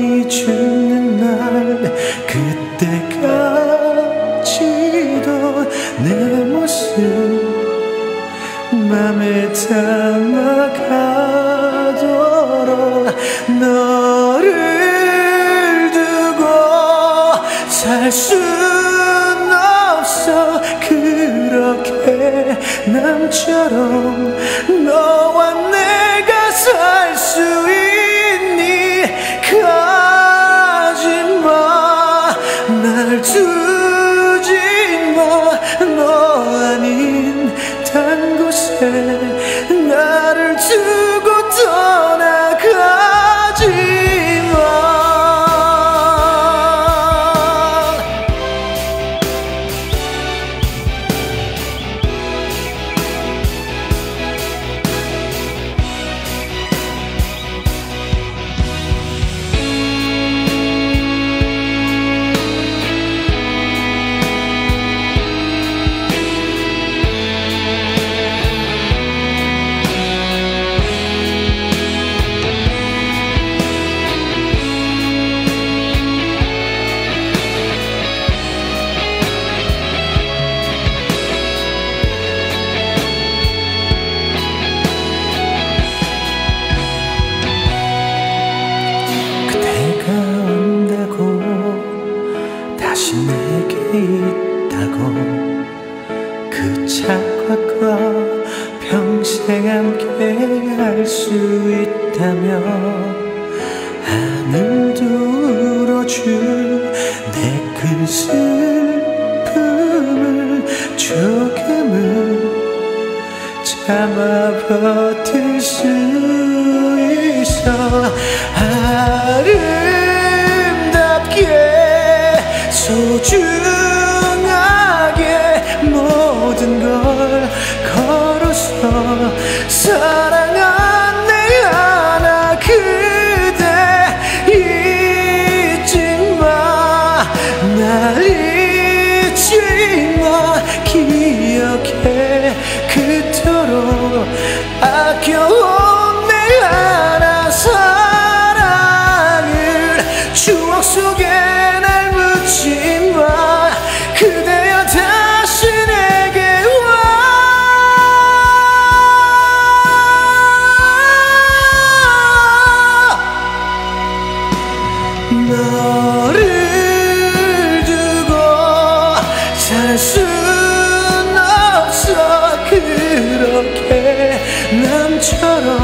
영원히 죽는 날 그때까지도 내 모습 맘에 담아가도록 너를 두고 살 순 없어. 그렇게 남처럼 너와 내가 살 수 있 곳에 나를 두고 떠나가 착각과 평생 함께 할 수 있다면 하늘도 울어줄 내 큰 슬픔을 조금은 참아 버틸 수 너를 두고 살 순 없어. 그렇게 남처럼